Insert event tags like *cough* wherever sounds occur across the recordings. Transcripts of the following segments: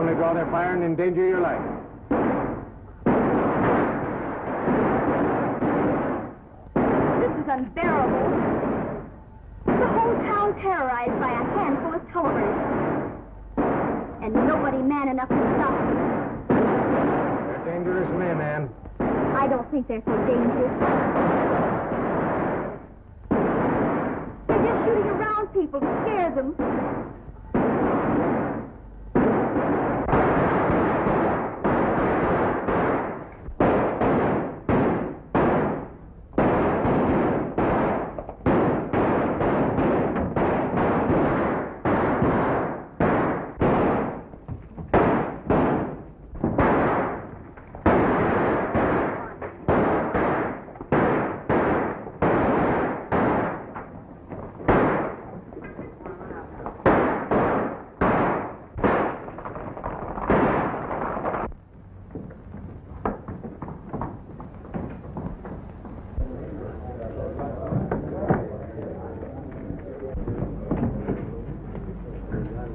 Only draw their fire and endanger your life. This is unbearable. The whole town terrorized by a handful of Tolliver's. And nobody man enough to stop them. They're dangerous men, Ann. I don't think they're so dangerous. They're just shooting around people to scare them.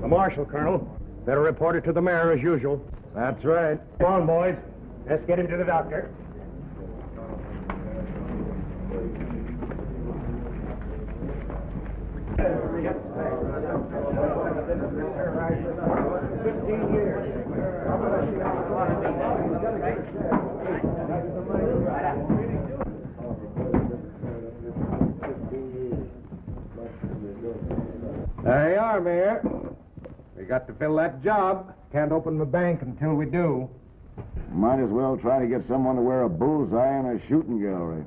The marshal, Colonel. Better report it to the mayor as usual. That's right. Come on, boys. Let's get him to the doctor. There you are, Mayor. We got to fill that job. Can't open the bank until we do. Might as well try to get someone to wear a bullseye in a shooting gallery.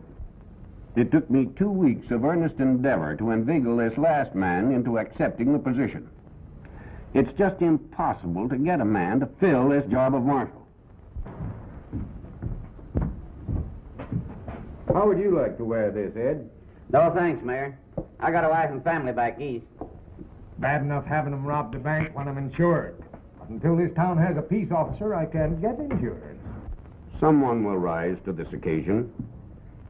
It took me two weeks of earnest endeavor to inveigle this last man into accepting the position. It's just impossible to get a man to fill this job of marshal. How would you like to wear this, Ed? No, thanks, Mayor. I got a wife and family back east. Bad enough having them rob the bank when I'm insured. But until this town has a peace officer, I can't get insured. Someone will rise to this occasion.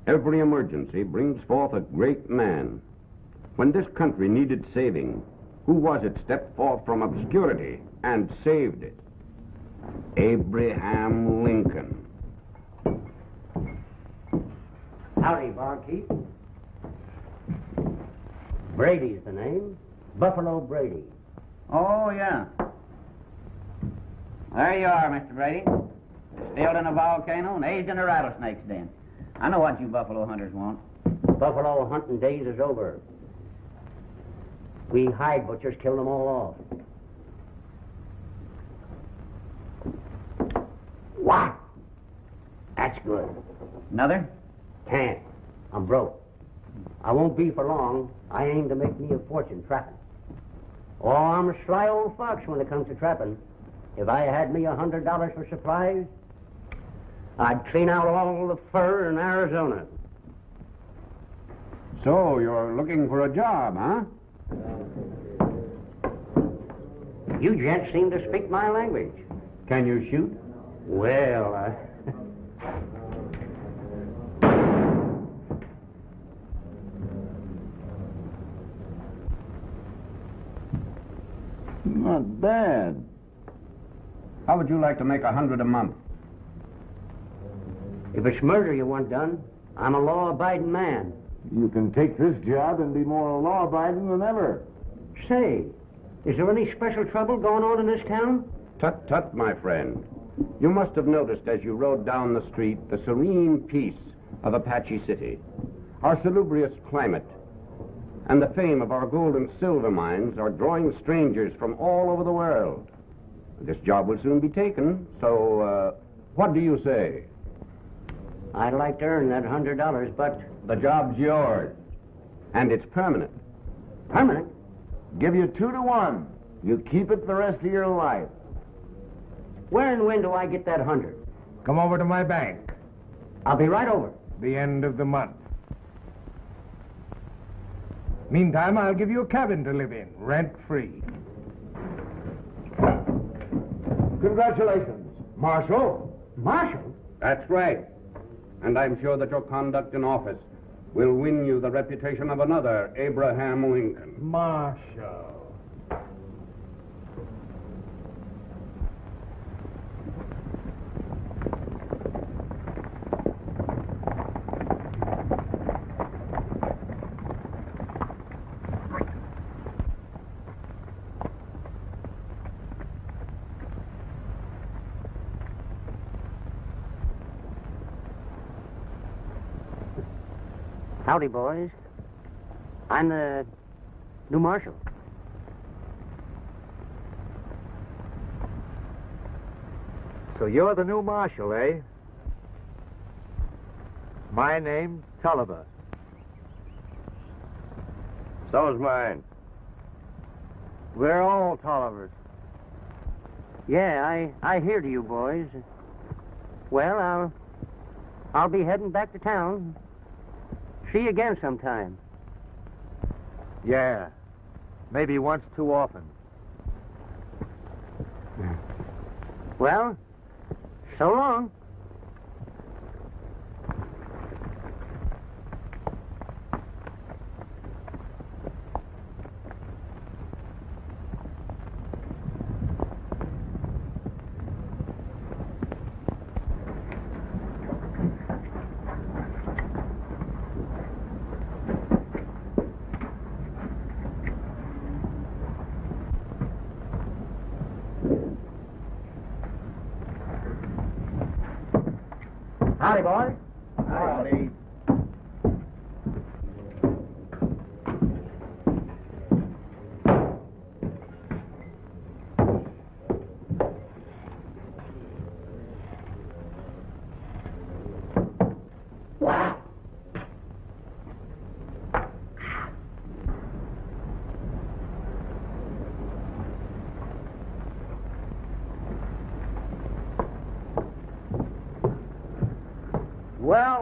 Every emergency brings forth a great man. When this country needed saving, who was it stepped forth from obscurity and saved it? Abraham Lincoln. Howdy, barkeep. Brady's the name. Buffalo Brady. Oh, yeah. There you are, Mr. Brady. Stilled in a volcano and aged in a rattlesnake's den. I know what you buffalo hunters want. Buffalo hunting days is over. We hide butchers kill them all off. What? That's good. Another? Can't. I'm broke. I won't be for long. I aim to make me a fortune trapping. Oh, I'm a sly old fox when it comes to trapping. If I had me a hundred dollars for supplies, I'd clean out all the fur in Arizona. So, you're looking for a job, huh? You gents seem to speak my language. Can you shoot? Well, uh, Not bad. How would you like to make a hundred a month? if it's murder you want done, I'm a law-abiding man. You can take this job and be more law-abiding than ever. Say, is there any special trouble going on in this town? Tut tut, my friend. You must have noticed as you rode down the street the serene peace of Apache City, our salubrious climate, and the fame of our gold and silver mines are drawing strangers from all over the world. This job will soon be taken, so uh, what do you say? I'd like to earn that hundred dollars, but The job's yours, and it's permanent. permanent. Give you two to one. You keep it the rest of your life. Where and when do I get that hundred? Come over to my bank. I'll be right over. The end of the month. Meantime, I'll give you a cabin to live in, rent free. Congratulations, Marshal. Marshal? That's right. And I'm sure that your conduct in office will win you the reputation of another Abraham Lincoln. Marshal. Howdy, boys. I'm the new marshal. So you're the new marshal, eh? My name's Tolliver. So's mine. We're all Tollivers. Yeah, I I hear to you, boys. Well, I'll I'll be heading back to town. See you again sometime. Yeah. Maybe once too often. Well, so long. Howdy, boys. Howdy.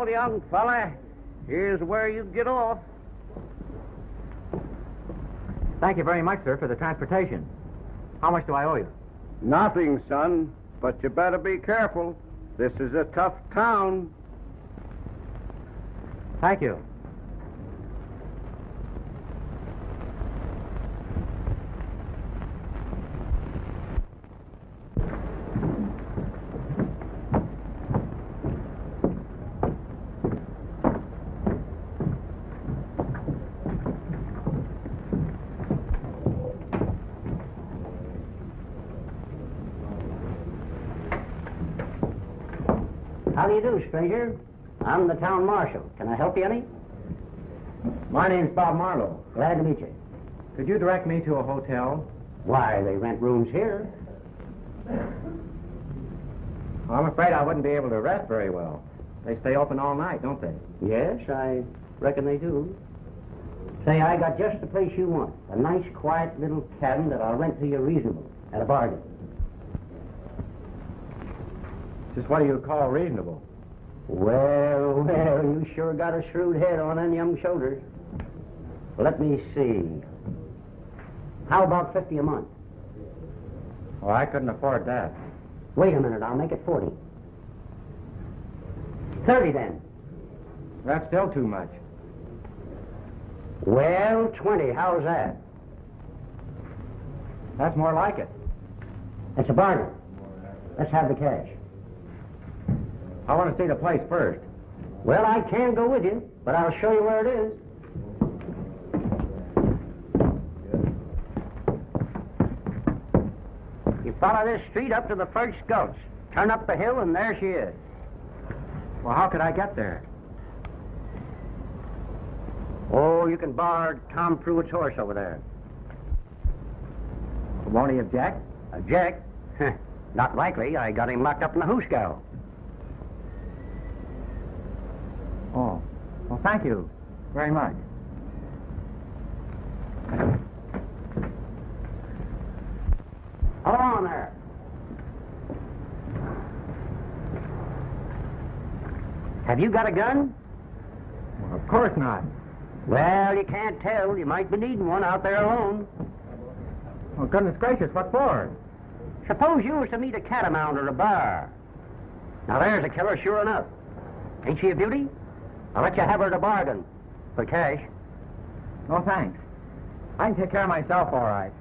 Well, young fella, here's where you get off. Thank you very much, sir, for the transportation. How much do I owe you? Nothing, son. But you better be careful. This is a tough town. Thank you. How do you do, stranger? I'm the town marshal. Can I help you any? My name's Bob Marlow. Glad to meet you. Could you direct me to a hotel? Why, they rent rooms here. Well, I'm afraid I wouldn't be able to rest very well. They stay open all night, don't they? Yes, I reckon they do. Say, I got just the place you want. A nice, quiet little cabin that I'll rent to you reasonable, at a bargain. Just what do you call reasonable? Well, well, you sure got a shrewd head on them young shoulders. Let me see. How about 50 a month? Oh, I couldn't afford that. Wait a minute, I'll make it 40. 30 then. That's still too much. Well, 20, how's that? That's more like it. It's a bargain. Let's have the cash. I want to see the place first. Well, I can go with you, but I'll show you where it is. You follow this street up to the first gulch. Turn up the hill, and there she is. Well, how could I get there? Oh, you can borrow Tom Pruitt's horse over there. Won't he object? Object? *laughs* Not likely. I got him locked up in the hoosgow. Oh. Well, thank you very much. Hold on there. Have you got a gun? Well, of course not. Well, you can't tell. You might be needing one out there alone. Well, goodness gracious, what for? Suppose you was to meet a catamount or a bar. Now, there's a killer, sure enough. Ain't she a beauty? I'll let you have her a bargain. For cash. No, thanks. I can take care of myself all right.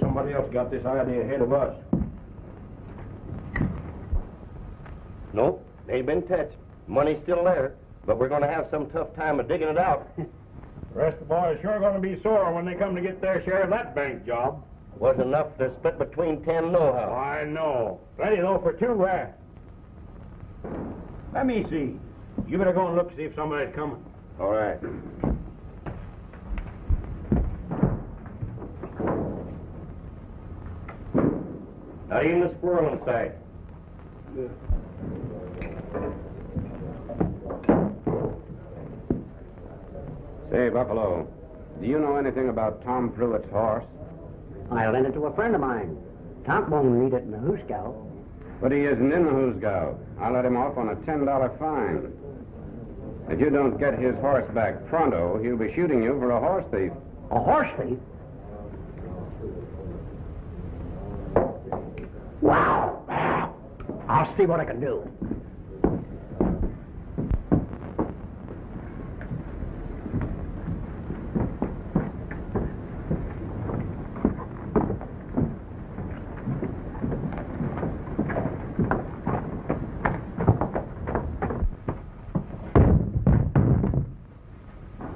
Somebody else got this idea ahead of us. Nope, they've been touched. Money's still there, but we're gonna have some tough time of digging it out. *laughs* The rest of the boys sure gonna be sore when they come to get their share of that bank job. Wasn't enough to split between ten nohow. I know. Plenty though for two, uh. Let me see. You better go and look, see if somebody's coming. All right. Not even a squirrel in sight. Say, Buffalo, do you know anything about Tom Pruitt's horse? I lent it to a friend of mine. Tom won't need it in the Hooskow. But he isn't in the Hoosgow. I let him off on a $10 fine. If you don't get his horse back pronto, he'll be shooting you for a horse thief. A horse thief? Wow! Wow! I'll see what I can do.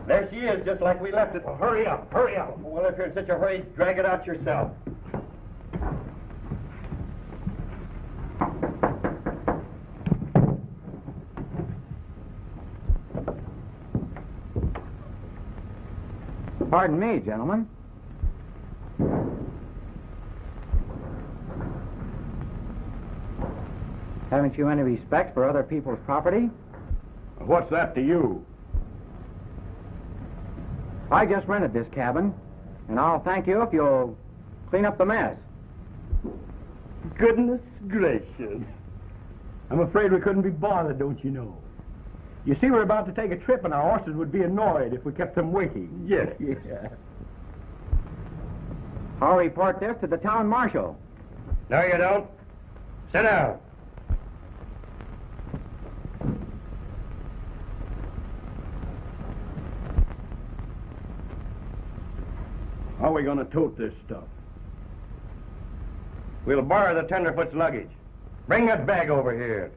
There she is, just like we left it. hurry up, hurry up. Well, if you're in such a hurry, drag it out yourself. Pardon me, gentlemen. Haven't you any respect for other people's property? What's that to you? I just rented this cabin, and I'll thank you if you'll clean up the mess. Goodness gracious. I'm afraid we couldn't be bothered, don't you know? You see, we're about to take a trip, and our horses would be annoyed if we kept them waiting. Yes. *laughs* Yeah. I'll report this to the town marshal. No, you don't. Sit down. How are we going to tote this stuff? We'll borrow the tenderfoot's luggage. Bring that bag over here.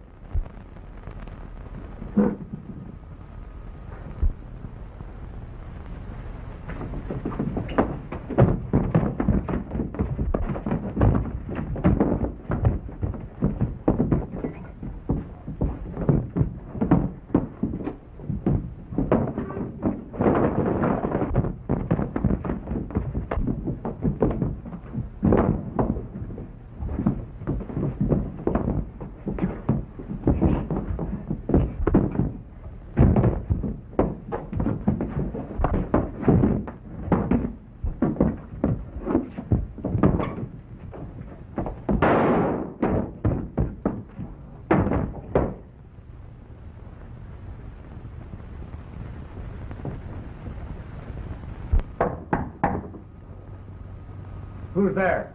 Who's there?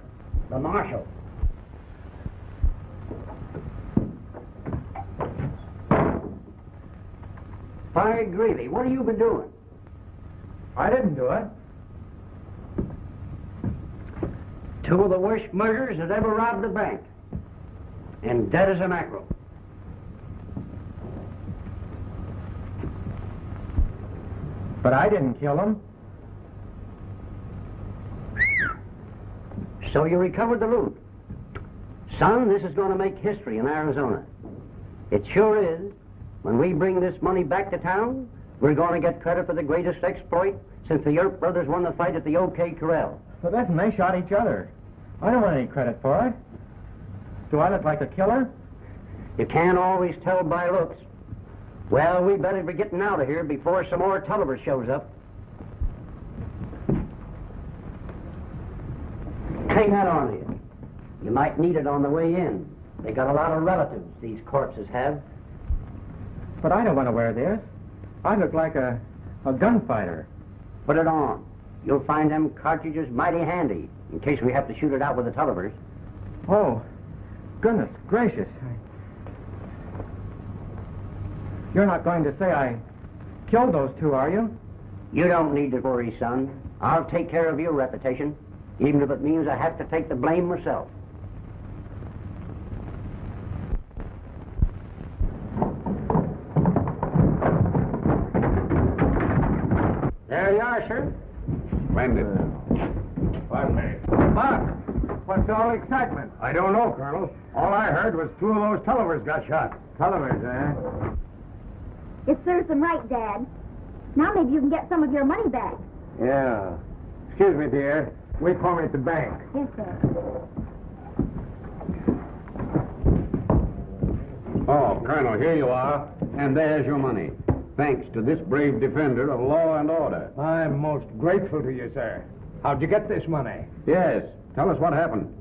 The marshal. By Greeley, what have you been doing? I didn't do it. Two of the worst murderers that ever robbed a bank. And dead as a mackerel. But I didn't kill him. So you recovered the loot. Son, this is going to make history in Arizona. It sure is. When we bring this money back to town, we're going to get credit for the greatest exploit since the Earp brothers won the fight at the OK Corral. But listen, they shot each other. I don't want any credit for it. Do I look like a killer? You can't always tell by looks. Well, we better be getting out of here before some more Tolliver shows up. Hang that on you. You might need it on the way in. They got a lot of relatives, these corpses have. But I don't want to wear this. I look like a, a gunfighter. Put it on. You'll find them cartridges mighty handy in case we have to shoot it out with the Tollivers. Oh, goodness gracious. I... You're not going to say I killed those two, are you? You don't need to worry, son. I'll take care of your reputation. Even if it means I have to take the blame myself. There you are, sir. Splendid. Pardon me. Buck, what's all the excitement? I don't know, Colonel. All I heard was two of those Tollivers got shot. Tollivers, eh? It serves them right, Dad. Now maybe you can get some of your money back. Yeah. Excuse me, dear. Wait for me at the bank. Yes, sir. Oh, Colonel, here you are. And there's your money. Thanks to this brave defender of law and order. I'm most grateful to you, sir. How'd you get this money? Yes. Tell us what happened.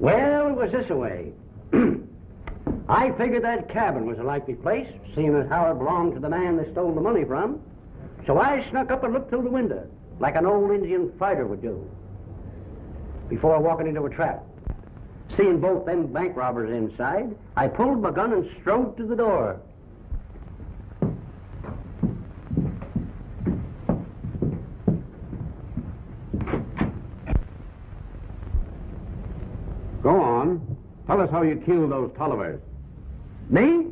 Well, it was this way. *clears throat* I figured that cabin was a likely place, seeing as how it belonged to the man they stole the money from. So I snuck up and looked through the window, like an old Indian fighter would do, before walking into a trap. Seeing both them bank robbers inside, I pulled my gun and strode to the door. Go on. Tell us how you killed those Tollivers. Me?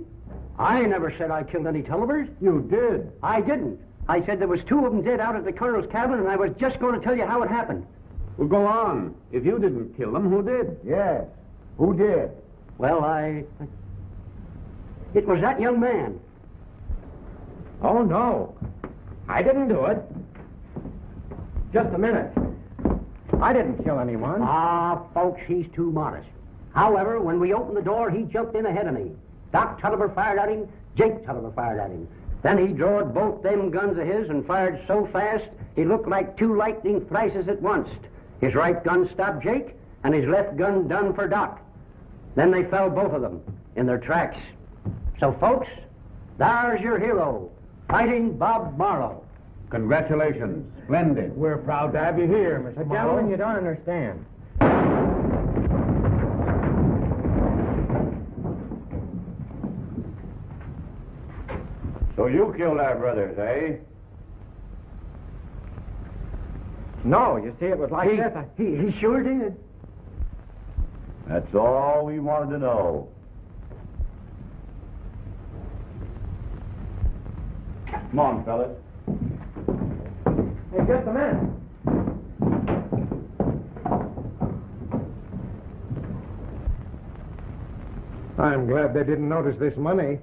I never said I killed any Tollivers. You did. I didn't. I said there was two of them dead out at the colonel's cabin, and I was just going to tell you how it happened. Well, go on. If you didn't kill them, who did? Yes. Who did? Well, I. It was that young man. Oh, no. I didn't do it. Just a minute. I didn't kill anyone. Ah, folks, he's too modest. However, when we opened the door, he jumped in ahead of me. Doc Tolliver fired at him, Jake Tolliver fired at him. Then he drawed both them guns of his and fired so fast he looked like two lightning flashes at once. His right gun stopped Jake, and his left gun done for Doc. Then they fell both of them in their tracks. So, folks, there's your hero, Fighting Bob Marlow. Congratulations. Splendid. We're proud to have you here, Mr. But, Marlow. gentlemen, you don't understand. So you killed our brothers, eh? No, you see, it was like He, this. I- he, he sure did. That's all we wanted to know. Come on, fellas. Hey, just a minute. I'm glad they didn't notice this money.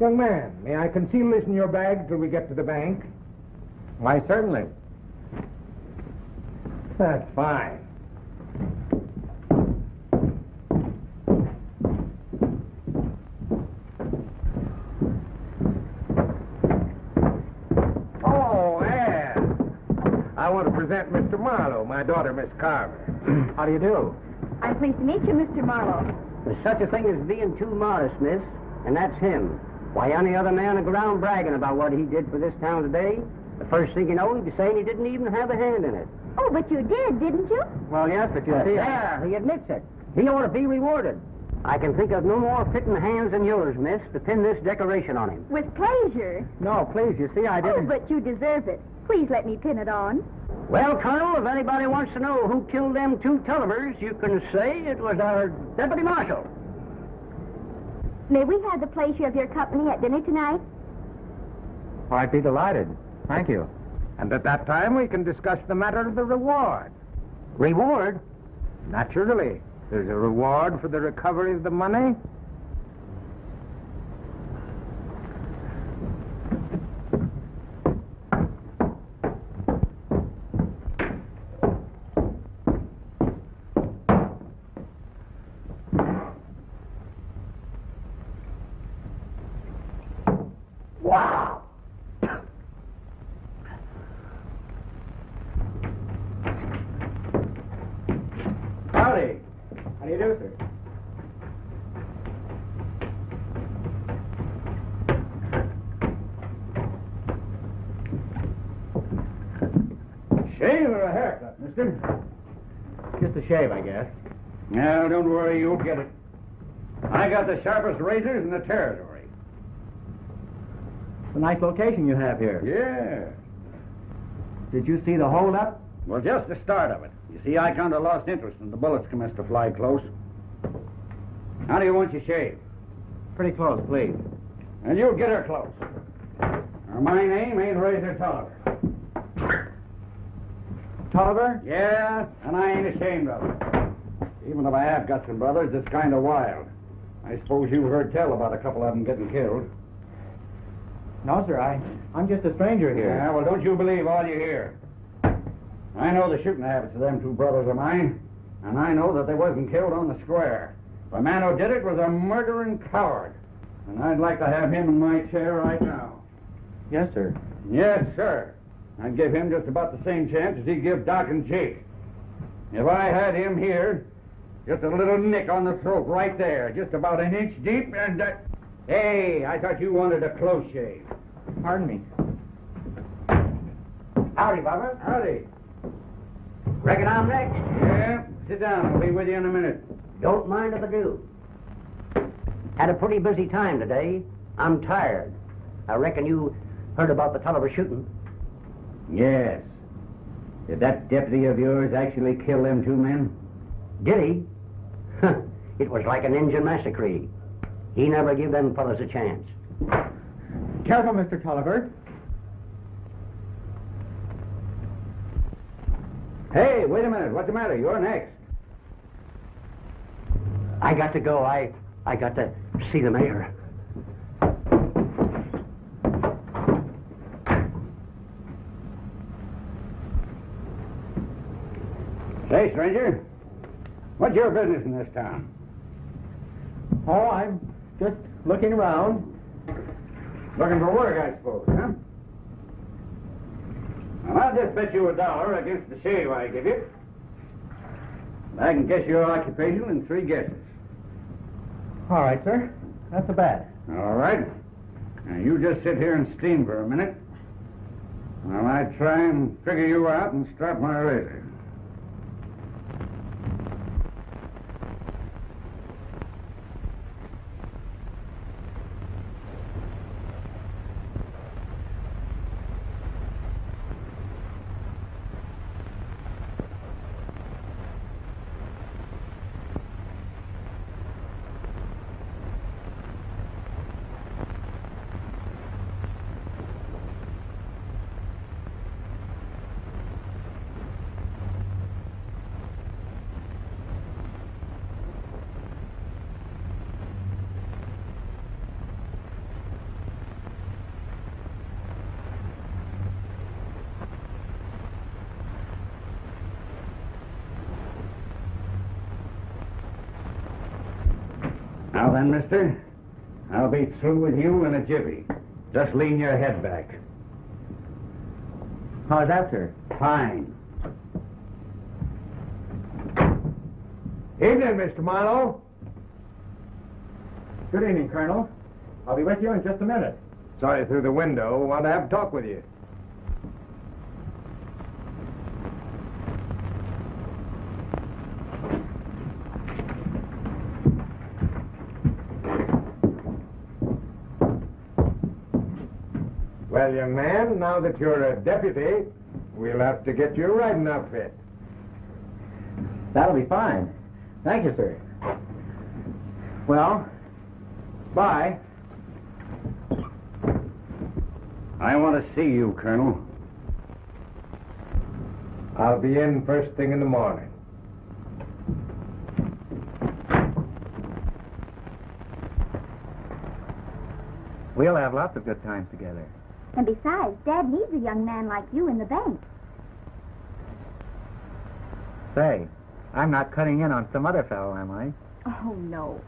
Young man, may I conceal this in your bag till we get to the bank? Why, certainly. That's fine. Oh, Anne. I want to present Mr. Marlow, my daughter, Miss Carver. *clears throat* How do you do? I'm pleased to meet you, Mr. Marlow. There's such a thing as being too modest, miss, and that's him. Why, any other man would go around bragging about what he did for this town today. The first thing you know, he'd be saying he didn't even have a hand in it. Oh, but you did, didn't you? Well, yes, but you see, there, ah, he admits it. He ought to be rewarded. I can think of no more fitting hands than yours, miss, to pin this decoration on him. With pleasure. No, please, you see, I Oh, didn't. Oh, but you deserve it. Please let me pin it on. Well, Colonel, if anybody wants to know who killed them two Tollivers, you can say it was our deputy marshal. May we have the pleasure of your company at dinner tonight? Oh, I'd be delighted. Thank you. And at that time, we can discuss the matter of the reward. Reward? Naturally. There's a reward for the recovery of the money. Wow! Howdy. How do you do, sir? Shave or a haircut, mister? Just a shave, I guess. No, don't worry, you'll get it. I got the sharpest razors in the territory. It's a nice location you have here. Yeah. Did you see the holdup? Well, just the start of it. You see, I kind of lost interest and the bullets commenced to fly close. How do you want your shave? Pretty close, please. And you'll get her close. My name ain't Razor Tolliver. Tolliver? Yeah, and I ain't ashamed of it. Even if I have got some brothers, it's kind of wild. I suppose you've heard tell about a couple of them getting killed. No, sir. I, I'm just a stranger here. Yeah, well, don't you believe all you hear. I know the shooting habits of them two brothers of mine, and I know that they wasn't killed on the square. The man who did it was a murdering coward, and I'd like to have him in my chair right now. Yes, sir. Yes, sir. I'd give him just about the same chance as he'd give Doc and Jake. If I had him here, just a little nick on the throat right there, just about an inch deep, and... Uh... Hey, I thought you wanted a close shave. Pardon me. Howdy, Barbara. Howdy. Reckon I'm next. Yeah, sit down. I'll be with you in a minute. Don't mind if I do. Had a pretty busy time today. I'm tired. I reckon you heard about the Tolliver shooting. Yes. Did that deputy of yours actually kill them two men? Did he? It was like an Indian massacre. He never gave them fellows a chance. Careful, Mr. Tolliver. Hey, wait a minute. What's the matter? You're next. I got to go. I I got to see the mayor. Say, stranger, what's your business in this town? Oh, I'm just looking around. Looking for work, I suppose, huh? Well, I'll just bet you a dollar against the shave I give you. I can guess your occupation in three guesses. All right, sir. That's a bet. All right. Now, you just sit here and steam for a minute while I try and figure you out and strap my razor. Now then, mister, I'll be through with you in a jiffy. Just lean your head back. How's that, sir? Fine. Evening, Mr. Marlow. Good evening, Colonel. I'll be with you in just a minute. Sorry through the window. Want to have a talk with you. Well, young man, now that you're a deputy, we'll have to get you a riding outfit. That'll be fine. Thank you, sir. Well, bye. I want to see you, Colonel. I'll be in first thing in the morning. We'll have lots of good times together. And besides, Dad needs a young man like you in the bank. Say, I'm not cutting in on some other fellow, am I? Oh, no.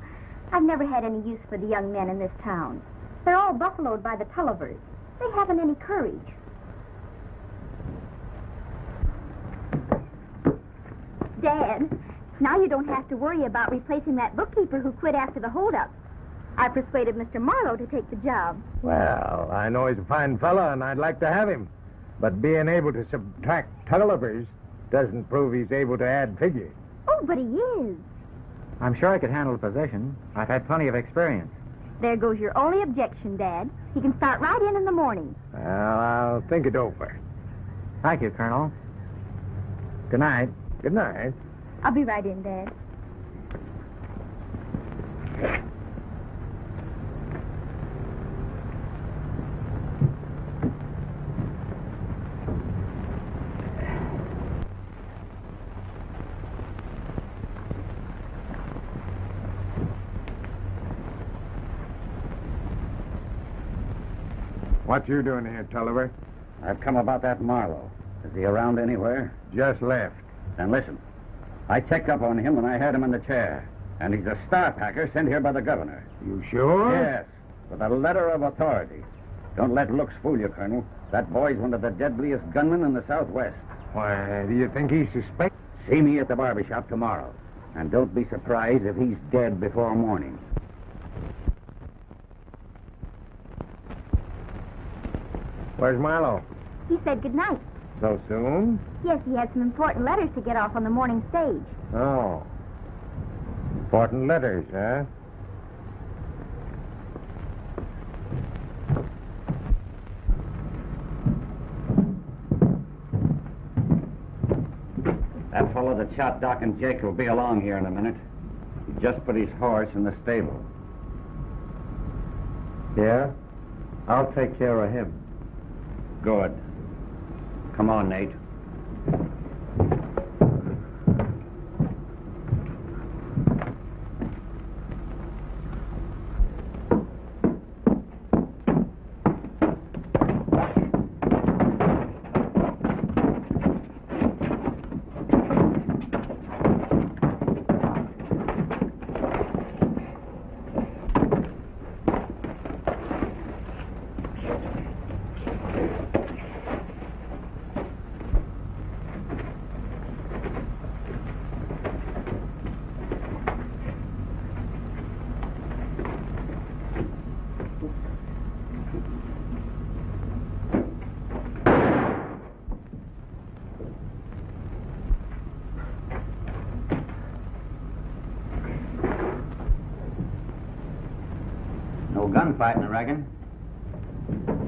I've never had any use for the young men in this town. They're all buffaloed by the Tollivers. They haven't any courage. Dad, now you don't have to worry about replacing that bookkeeper who quit after the holdup. I persuaded Mr. Marlow to take the job. Well, I know he's a fine fellow, and I'd like to have him. But being able to subtract Tollivers doesn't prove he's able to add figures. Oh, but he is. I'm sure I could handle the position. I've had plenty of experience. There goes your only objection, Dad. He can start right in in the morning. Well, I'll think it over. Thank you, Colonel. Good night. Good night. I'll be right in, Dad. What you doing here, Tolliver? I've come about that Marlow. Is he around anywhere? Just left. Then listen. I checked up on him when I had him in the chair. And he's a star packer sent here by the governor. You sure? Yes, with a letter of authority. Don't let looks fool you, Colonel. That boy's one of the deadliest gunmen in the Southwest. Why, do you think he suspects? See me at the barber shop tomorrow. And don't be surprised if he's dead before morning. Where's Marlow? He said good night. So soon? Yes, he had some important letters to get off on the morning stage. Oh. Important letters, huh? That fellow that shot Doc and Jake will be along here in a minute. He just put his horse in the stable. Yeah? I'll take care of him. Good. Come on, Nate. Gunfighting, I reckon.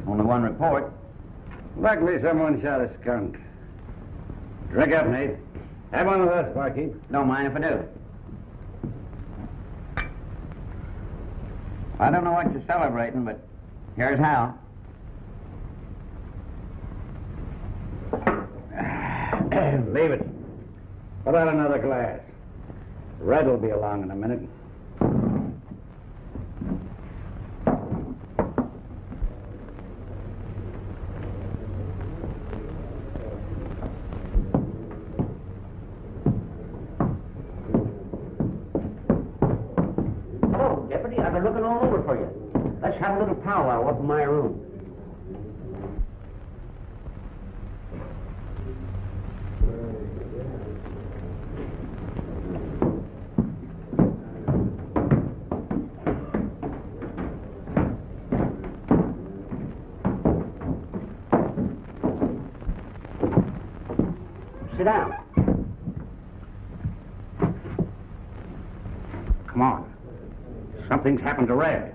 Only one report. Likely someone shot a skunk. Drink up, Nate. Have one of us, barkeep. Don't mind if I do. I don't know what you're celebrating, but here's how. *clears throat* Leave it. Put out another glass. Red will be along in a minute. Hello, Deputy. I've been looking all over for you. Let's have a little powwow up in my room. Sit down. Come on. Something's happened to Red.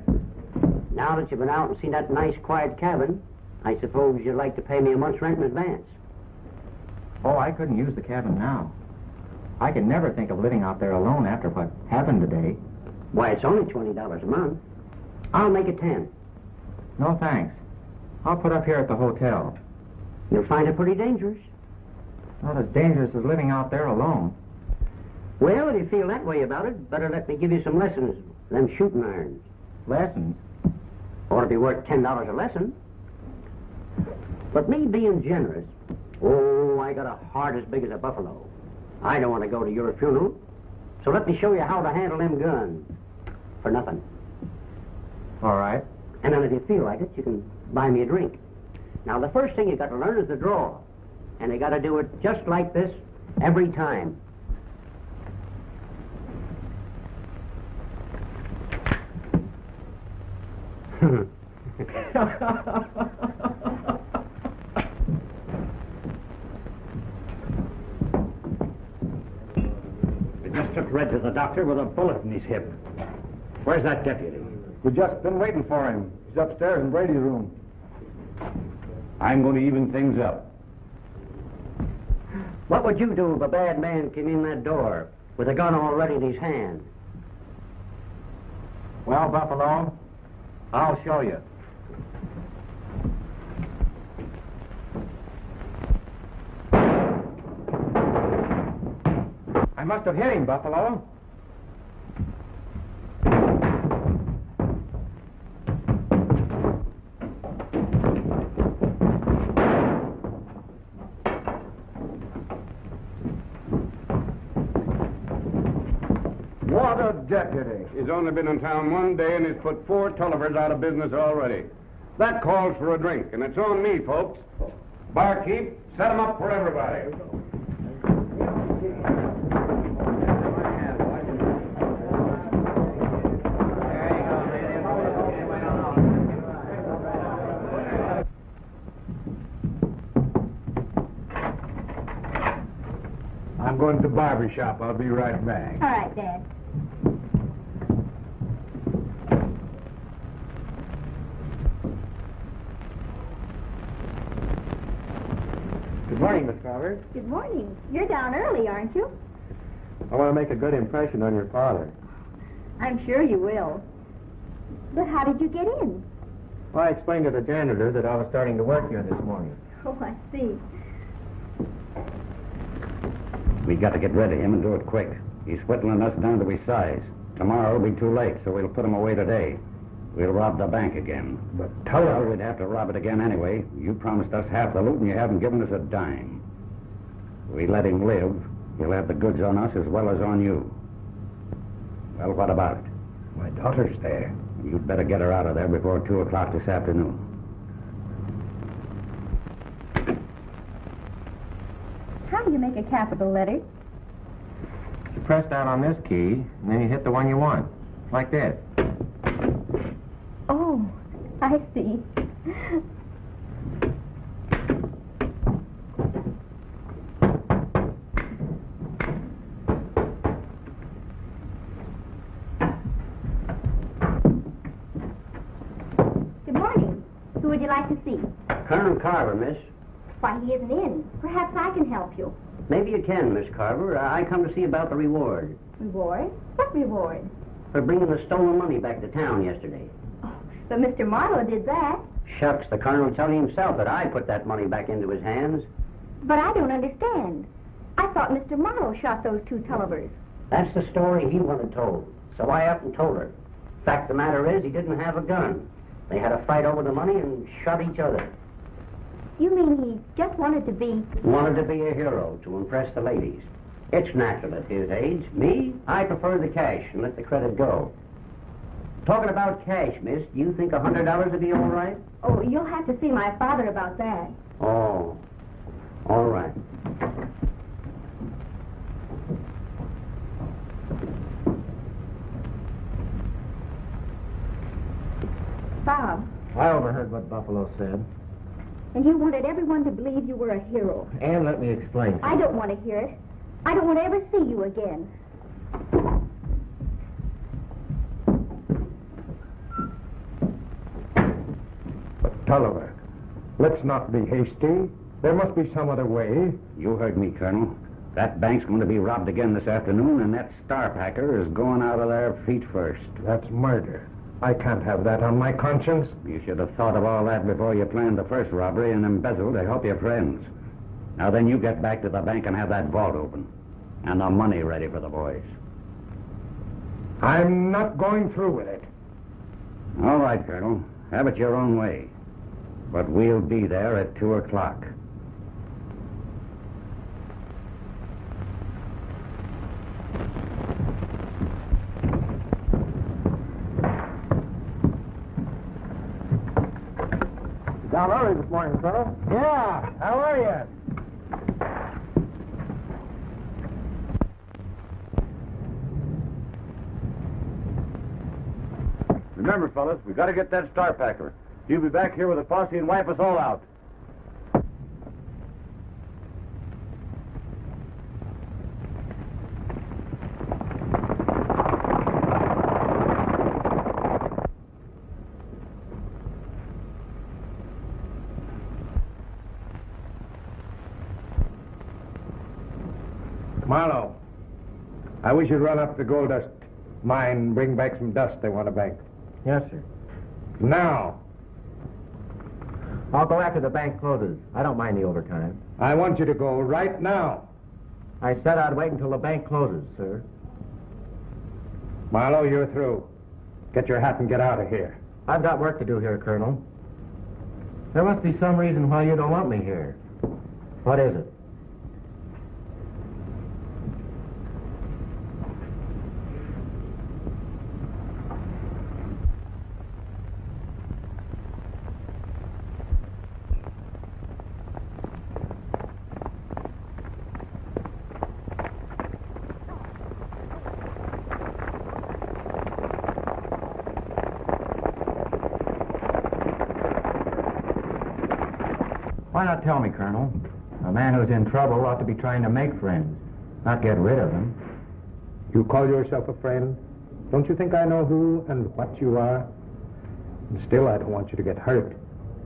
Now that you've been out and seen that nice, quiet cabin, I suppose you'd like to pay me a month's rent in advance. Oh, I couldn't use the cabin now. I could never think of living out there alone after what happened today. Why, it's only twenty dollars a month. I'll make it ten. No thanks. I'll put up here at the hotel. You'll find it pretty dangerous. Not as dangerous as living out there alone. Well, if you feel that way about it, better let me give you some lessons. Them shooting irons. Lessons? Ought to be worth ten dollars a lesson. But me being generous, oh, I got a heart as big as a buffalo. I don't want to go to your funeral, so let me show you how to handle them guns. For nothing. All right. And then if you feel like it, you can buy me a drink. Now, the first thing you got to learn is the draw. And you got to do it just like this every time. We just took Red to the doctor with a bullet in his hip. Where's that deputy? We've just been waiting for him. He's upstairs in Brady's room. I'm going to even things up. What would you do if a bad man came in that door with a gun already in his hand? Well, Buffalo, I'll show you. I must have hit him, Buffalo. Deputy. He's only been in town one day and he's put four Tollivers out of business already. That calls for a drink, and it's on me, folks. Barkeep, set 'em up for everybody. I'm going to the barber shop. I'll be right back. All right, Dad. Good morning, Miss Good morning. You're down early, aren't you? I want to make a good impression on your father. I'm sure you will. But how did you get in? Well, I explained to the janitor that I was starting to work here this morning. Oh, I see. We've got to get rid of him and do it quick. He's whittling us down to his size. Tomorrow will be too late, so we'll put him away today. We'll rob the bank again. But tell Well, we'd have to rob it again anyway. You promised us half the loot and you haven't given us a dime. We let him live. He'll have the goods on us as well as on you. Well, what about it? my daughter's there. You'd better get her out of there before two o'clock this afternoon. How do you make a capital letter? You press down on this key, and then you hit the one you want. Like this. Oh, I see. Good morning. Who would you like to see? Colonel Carver, miss. Why, he isn't in. Perhaps I can help you. Maybe you can, Miss Carver. I come to see about the reward Reward? What reward? for bringing the stolen money back to town yesterday. Oh, but Mr. Marlow did that. Shucks, the colonel tell himself that I put that money back into his hands. But I don't understand. I thought Mr. Marlow shot those two Tollivers. That's the story he wanted told. So I up and told her. Fact of the matter is, he didn't have a gun. They had a fight over the money and shot each other. You mean he just wanted to be... Wanted to be a hero to impress the ladies. It's natural at his age. Me, I prefer the cash and let the credit go. Talking about cash, miss, do you think a hundred dollars would be all right? Oh, you'll have to see my father about that. Oh, all right. Bob, I overheard what Buffalo said. And you wanted everyone to believe you were a hero. Anne, let me explain. I don't want to hear it. I don't want to ever see you again. But Tolliver, let's not be hasty. There must be some other way. You heard me, Colonel. That bank's going to be robbed again this afternoon, and that star packer is going out of there feet first. That's murder. I can't have that on my conscience. You should have thought of all that before you planned the first robbery and embezzled to help your friends. Now then, you get back to the bank and have that vault open. And the money ready for the boys. I'm not going through with it. All right, Colonel. Have it your own way. But we'll be there at two o'clock. Down early this morning, fellow. Yeah, how are you? Remember, fellas, we got to get that star packer. He'll be back here with a posse and wipe us all out. Marlow, I should run up to Gold Dust mine and bring back some dust they want to bank. Yes, sir. Now, I'll go after the bank closes. I don't mind the overtime. I want you to go right now. I said I'd wait until the bank closes, sir. Marlow, you're through. Get your hat and get out of here. I've got work to do here, Colonel. There must be some reason why you don't want me here. What is it? Why not tell me, Colonel? A man who's in trouble ought to be trying to make friends, not get rid of them. You call yourself a friend? Don't you think I know who and what you are? And still, I don't want you to get hurt.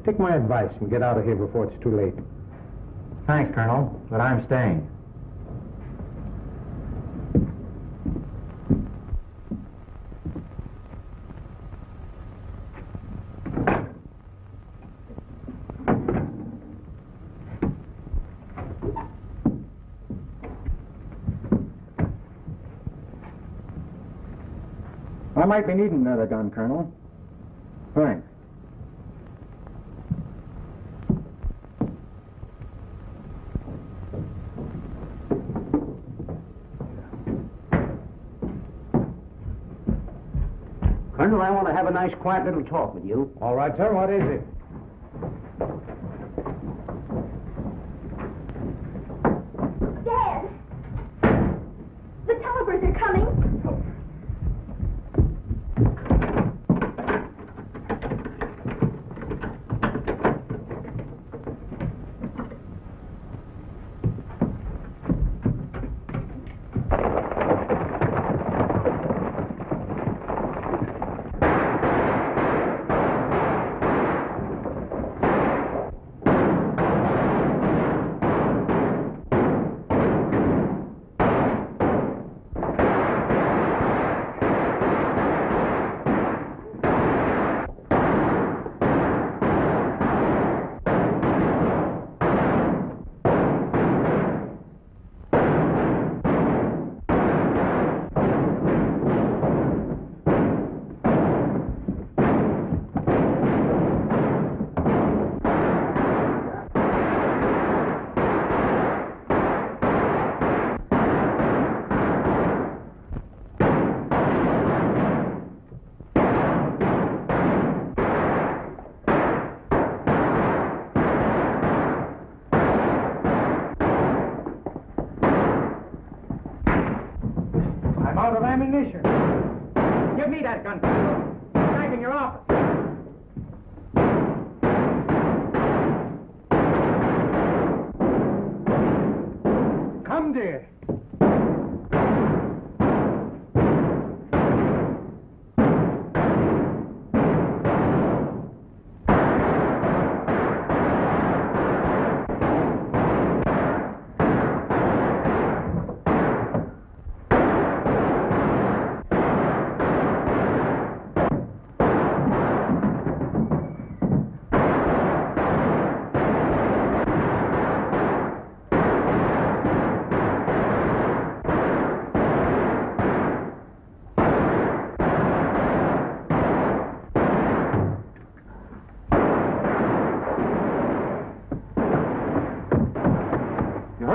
Take my advice and get out of here before it's too late. Thanks, Colonel, but I'm staying. I might be needing another gun, Colonel. Thanks. Colonel, I want to have a nice, quiet little talk with you. All right, sir. What is it?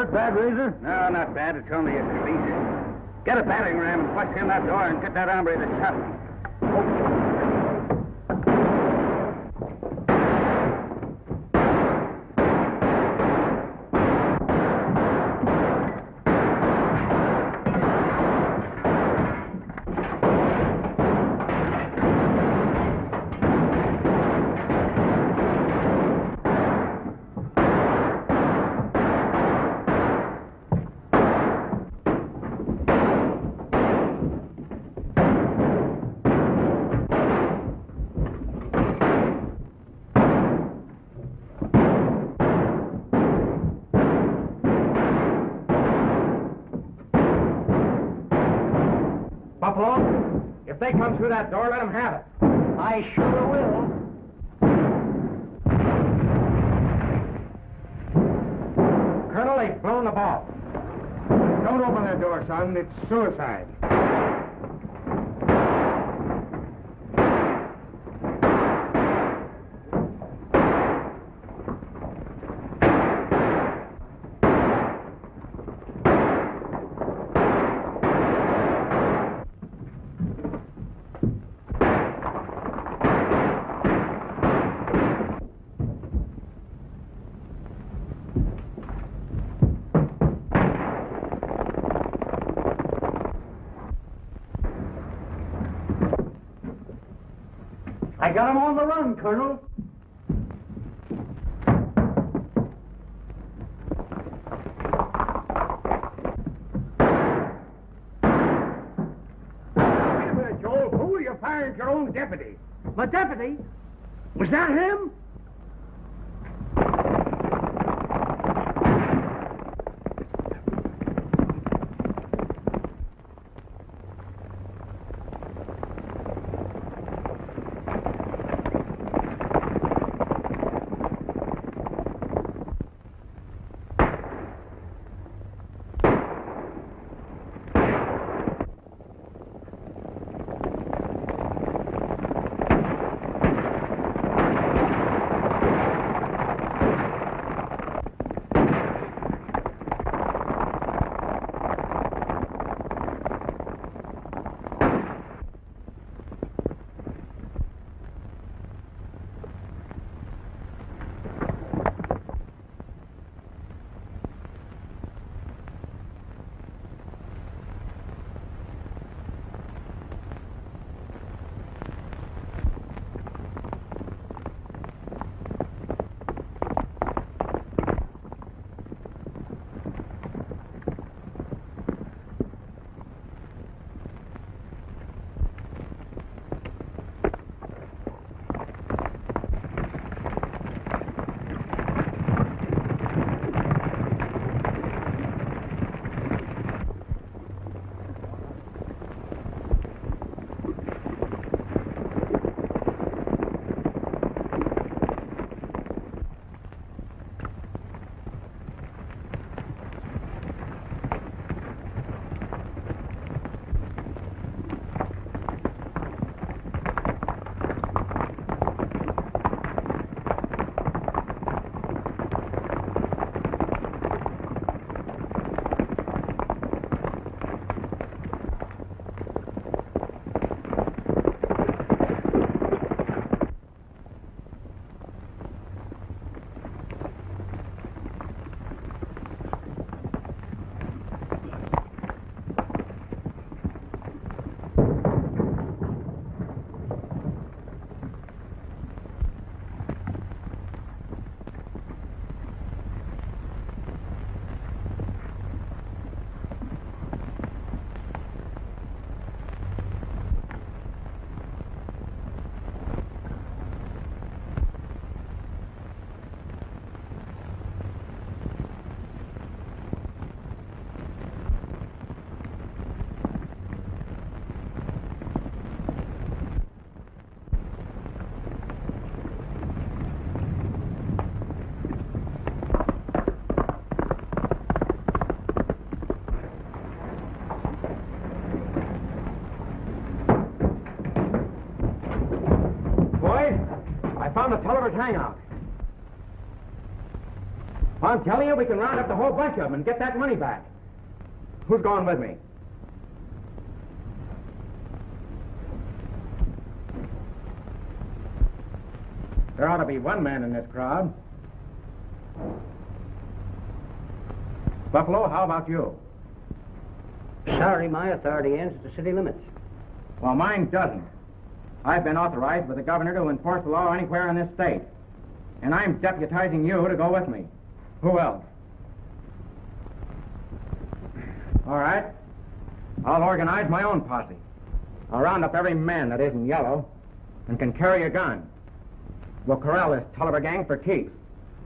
Hurt bad, Razor? No, not bad. It's only a crease. Get a battering ram and push in that door and get that hombre that shot if they come through that door, let them have it. I sure will. Colonel, they've blown the ball. Don't open that door, son. It's suicide. I 'em on the run, Colonel. Found the Tolliver's hangout. I'm telling you, we can round up the whole bunch of them and get that money back. Who's going with me? There ought to be one man in this crowd. Buffalo, how about you? Sorry, my authority ends at the city limits. Well, mine doesn't. I've been authorized by the governor to enforce the law anywhere in this state. And I'm deputizing you to go with me. Who else? All right. I'll organize my own posse. I'll round up every man that isn't yellow and can carry a gun. We'll corral this Tolliver gang for keeps.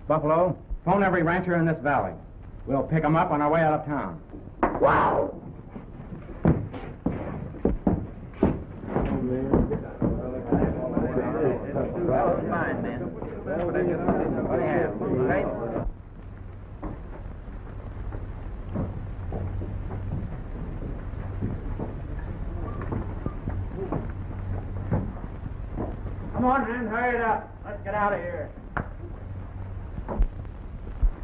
Buffalo, phone every rancher in this valley. We'll pick 'em up on our way out of town. Wow! Come on, man, hurry it up. Let's get out of here.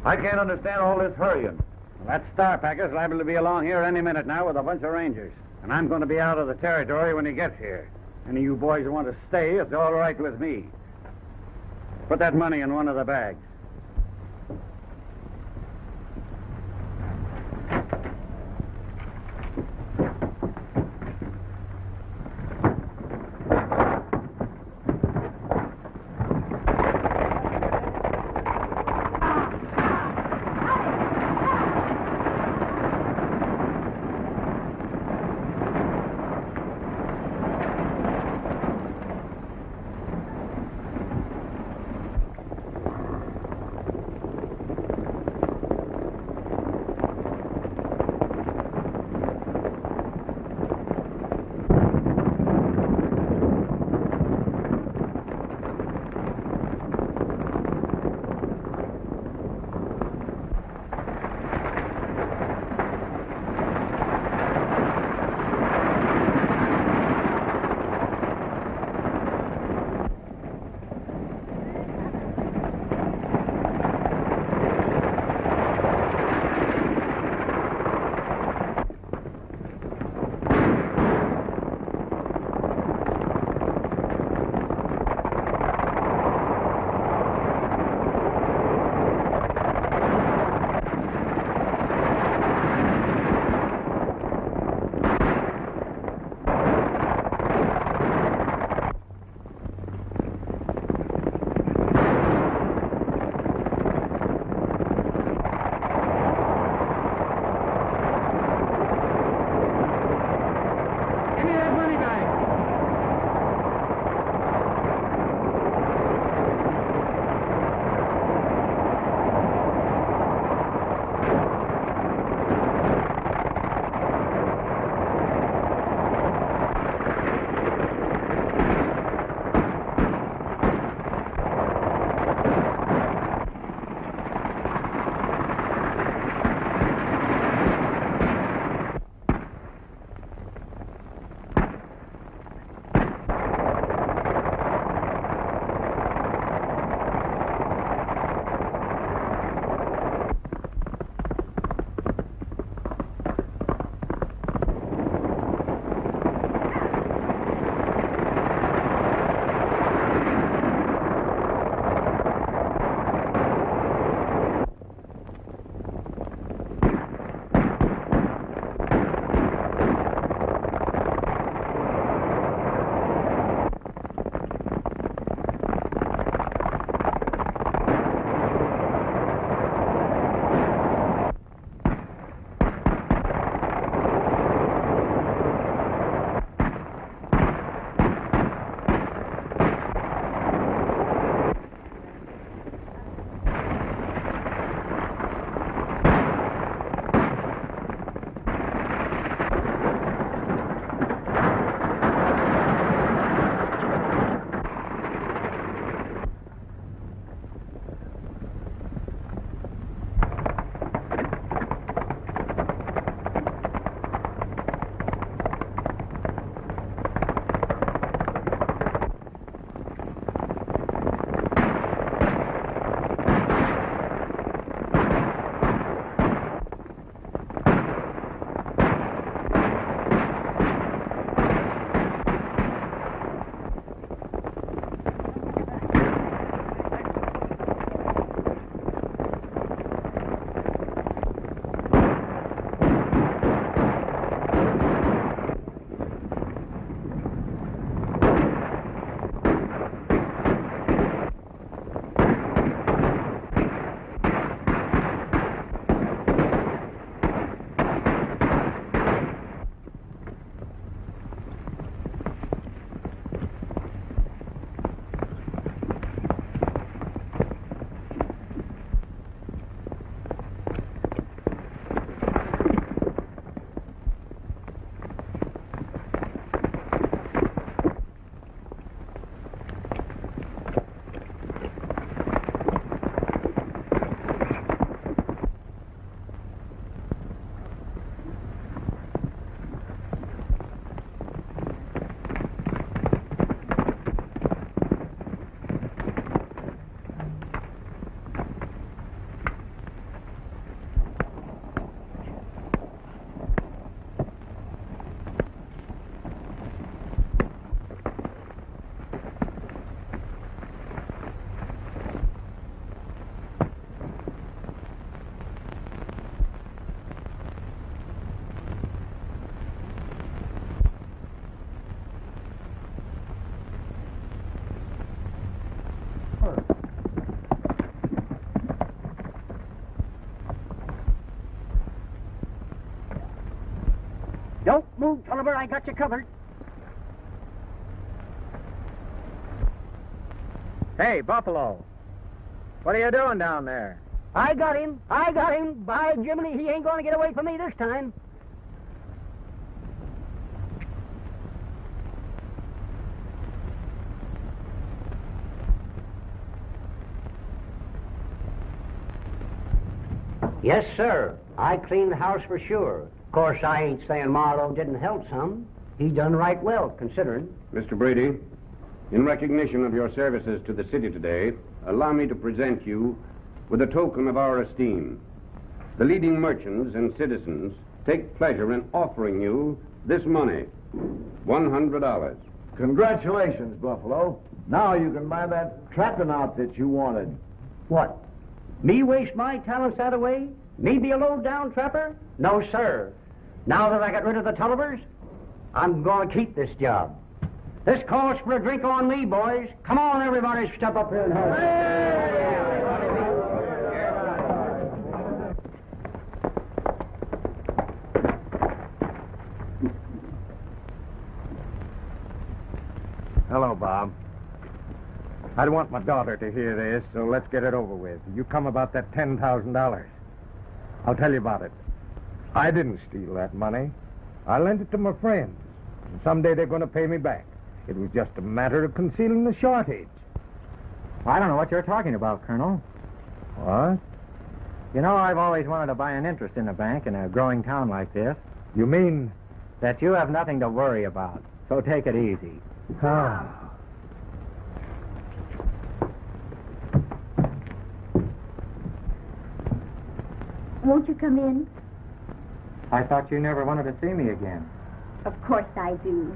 I can't understand all this hurrying. that Star Packer's liable to be along here any minute now with a bunch of Rangers. And I'm going to be out of the territory when he gets here. Any of you boys who want to stay, it's all right with me. Put that money in one of the bags. Don't move, Tolliver. I got you covered. Hey, Buffalo. What are you doing down there? I got him. I got him. By Jiminy, he ain't going to get away from me this time. Yes, sir. I cleaned the house for sure. Of course, I ain't saying Marlow didn't help some. He done right well, considering. Mr. Brady, in recognition of your services to the city today, allow me to present you with a token of our esteem. The leading merchants and citizens take pleasure in offering you this money $100. Congratulations, Buffalo. Now you can buy that trapping outfit you wanted. What? Me waste my talents that way? Me be a low-down trapper? No, sir. Now that I got rid of the Tollivers, I'm going to keep this job. This calls for a drink on me, boys. Come on, everybody, step up here and have Hello, Bob. I don't want my daughter to hear this, so let's get it over with. You come about that $10,000. I'll tell you about it. I didn't steal that money. I lent it to my friends. And someday they're going to pay me back. It was just a matter of concealing the shortage. I don't know what you're talking about, Colonel. What? You know, I've always wanted to buy an interest in a bank in a growing town like this. You mean... That you have nothing to worry about. So take it easy. Ah. Won't you come in? I thought you never wanted to see me again. Of course I do.